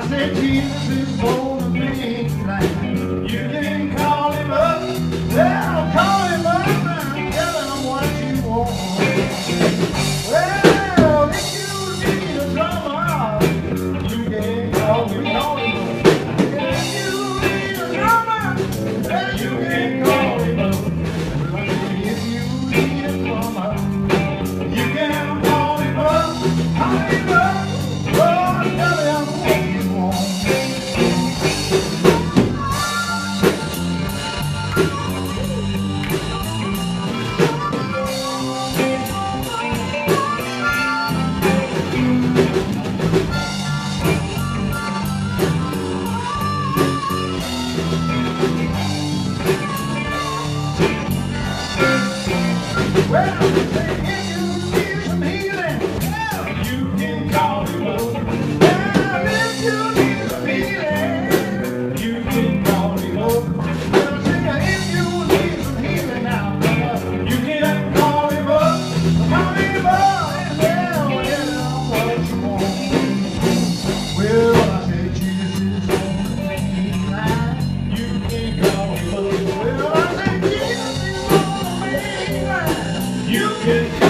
I said, Jesus Hey, should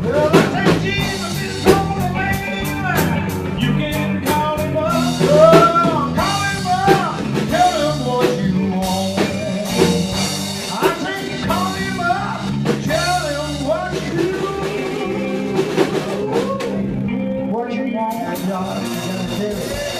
God's gonna do it.